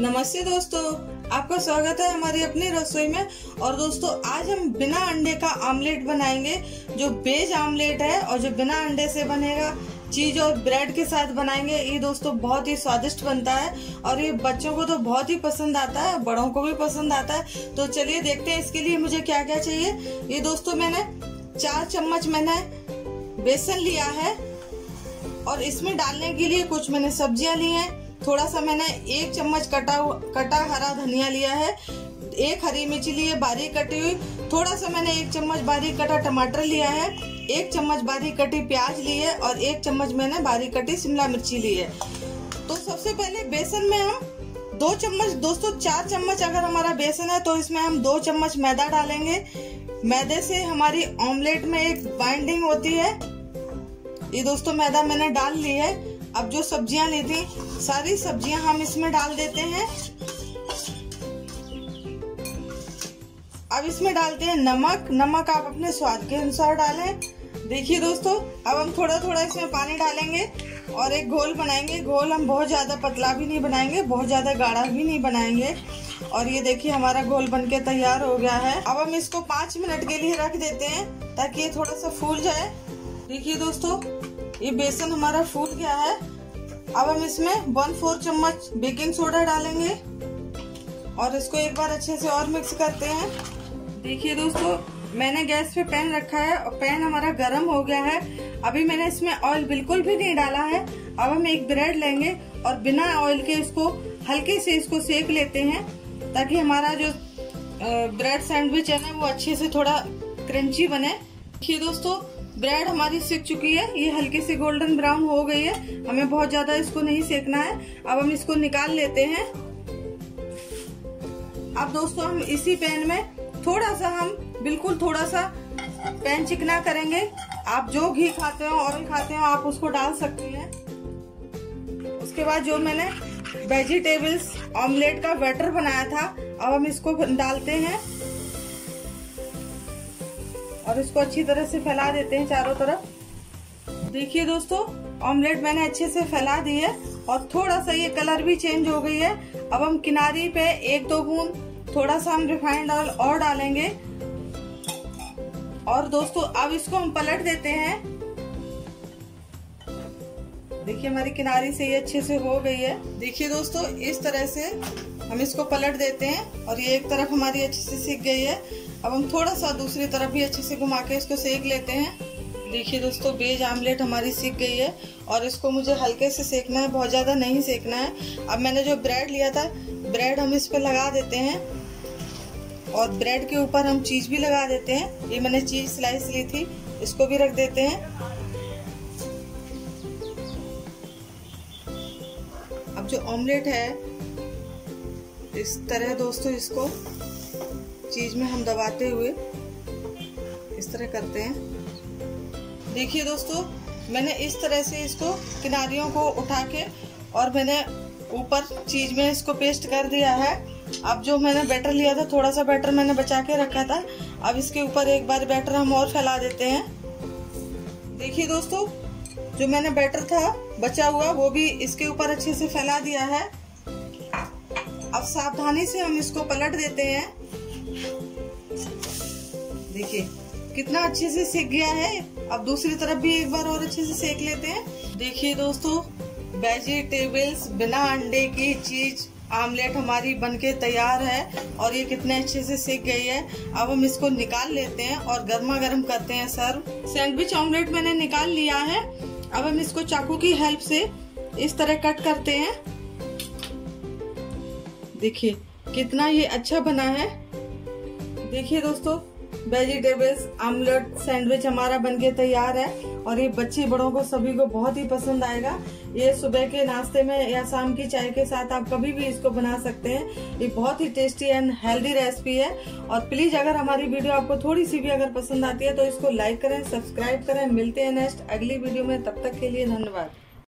नमस्ते दोस्तों, आपका स्वागत है हमारी अपनी रसोई में। और दोस्तों, आज हम बिना अंडे का आमलेट बनाएँगे। जो बेज आमलेट है और जो बिना अंडे से बनेगा, चीज़ और ब्रेड के साथ बनाएँगे, ये दोस्तों बहुत ही स्वादिष्ट बनता है। और ये बच्चों को तो बहुत ही पसंद आता है, बड़ों को भी पसंद आता है। तो चलिए देखते हैं इसके लिए मुझे क्या क्या चाहिए। ये दोस्तों मैंने चार चम्मच मैंने बेसन लिया है। और इसमें डालने के लिए कुछ मैंने सब्ज़ियाँ ली हैं। थोड़ा सा मैंने एक चम्मच कटा कटा हरा धनिया लिया है। एक हरी मिर्ची ली है, बारीक कटी हुई। थोड़ा सा मैंने एक चम्मच बारीक कटा टमाटर लिया है। एक चम्मच बारीक कटी प्याज ली है और एक चम्मच मैंने बारीक कटी शिमला मिर्ची ली है। तो सबसे पहले बेसन में हम दो चम्मच दोस्तों चार चम्मच अगर हमारा बेसन है तो इसमें हम दो चम्मच मैदा डालेंगे। मैदे से हमारी ऑमलेट में एक बाइंडिंग होती है। ये दोस्तों मैदा मैंने डाल ली है। अब जो सब्ज़ियाँ ली थी सारी सब्ज़ियाँ हम इसमें डाल देते हैं। अब इसमें डालते हैं नमक। नमक आप अपने स्वाद के अनुसार डालें। देखिए दोस्तों, अब हम थोड़ा थोड़ा इसमें पानी डालेंगे और एक घोल बनाएँगे। घोल हम बहुत ज़्यादा पतला भी नहीं बनाएँगे, बहुत ज़्यादा गाढ़ा भी नहीं बनाएँगे। और ये देखिए हमारा घोल बनके तैयार हो गया है। अब हम इसको पाँच मिनट के लिए रख देते हैं ताकि ये थोड़ा सा फूल जाए। देखिए दोस्तों ये बेसन हमारा फूट गया है। अब हम इसमें वन फोर चम्मच बेकिंग सोडा डालेंगे। और इसको एक बार अच्छे से और मिक्स करते हैं। देखिए दोस्तों, मैंने गैस पे पैन रखा है और पैन हमारा गर्म हो गया है। अभी मैंने इसमें ऑयल बिल्कुल भी नहीं डाला है। अब हम एक ब्रेड लेंगे और बिना ऑयल के इसको हल्के से इसको सेक लेते हैं ताकि हमारा जो ब्रेड सैंडविच है ना, वो अच्छे से थोड़ा क्रंची बने। देखिए दोस्तों ब्रेड हमारी सेक चुकी है। ये हल्की सी गोल्डन ब्राउन हो गई है। हमें बहुत ज़्यादा इसको नहीं सेकना है। अब हम इसको निकाल लेते हैं। अब दोस्तों, हम इसी पैन में थोड़ा सा हम बिल्कुल थोड़ा सा पैन चिकना करेंगे। आप जो घी खाते हो ऑयल खाते हो, आप उसको डाल सकते हैं। उसके बाद जो मैंने वेजिटेबल्स ऑमलेट का बैटर बनाया था, अब हम इसको डालते हैं। और इसको अच्छी तरह से फैला देते हैं चारों तरफ़। देखिए दोस्तों ऑमलेट मैंने अच्छे से फैला दी है और थोड़ा सा ये कलर भी चेंज हो गई है। अब हम किनारी पे एक दो बूंद, थोड़ा सा हम रिफाइंड ऑयल और डालेंगे। और दोस्तों, अब इसको हम पलट देते हैं। देखिए हमारी किनारी से ये अच्छे से हो गई है। देखिए दोस्तों, इस तरह से हम इसको पलट देते हैं और ये एक तरफ़ हमारी अच्छे से सीख गई है। अब हम थोड़ा सा दूसरी तरफ़ भी अच्छे से घुमा के इसको सेक लेते हैं। देखिए दोस्तों, बेज आमलेट हमारी सीख गई है और इसको मुझे हल्के से सेकना है, बहुत ज़्यादा नहीं सेकना है। अब मैंने जो ब्रेड लिया था, ब्रेड हम इस पर लगा देते हैं और ब्रेड के ऊपर हम चीज़ भी लगा देते हैं। ये मैंने चीज़ स्लाइस ली थी, इसको भी रख देते हैं। अब जो ऑमलेट है, इस तरह दोस्तों इसको। चीज़ में हम दबाते हुए इस तरह करते हैं। देखिए दोस्तों, मैंने इस तरह से इसको किनारियों को उठा के और मैंने ऊपर चीज़ में इसको पेस्ट कर दिया है। अब जो मैंने बैटर लिया था, थोड़ा सा बैटर मैंने बचा के रखा था। अब इसके ऊपर एक बार बैटर हम और फैला देते हैं। देखिए दोस्तों, जो मैंने बैटर था, बचा हुआ, वो भी इसके ऊपर अच्छे से फैला दिया है। अब सावधानी से हम इसको पलट देते हैं। देखिए, कितना अच्छे से सेक गया है। अब दूसरी तरफ़ भी एक बार और अच्छे से सेक लेते हैं। देखिए दोस्तों, वेजिटेबल्स बिना अंडे की चीज़, आमलेट हमारी बनके तैयार है और ये कितने अच्छे से सेक गई है। अब हम इसको निकाल लेते हैं और गर्मा गर्म करते हैं सर्व सैंडविच ऑमलेट मैंने निकाल लिया है। अब हम इसको चाकू की हेल्प से इस तरह कट करते हैं। देखिए, कितना ये अच्छा बना है। देखिए दोस्तों वेजिटेबल्स, आमलेट, सैंडविच हमारा बनके तैयार है और ये बच्चे बड़ों को सभी को बहुत ही पसंद आएगा। ये सुबह के नाश्ते में या शाम की चाय के साथ आप कभी भी इसको बना सकते हैं। ये बहुत ही टेस्टी एंड हेल्दी रेसिपी है और प्लीज़ अगर हमारी वीडियो आपको थोड़ी सी भी अगर पसंद आती है तो इसको लाइक करें, सब्सक्राइब करें। मिलते हैं नेक्स्ट अगली वीडियो में, तब तक के लिए धन्यवाद।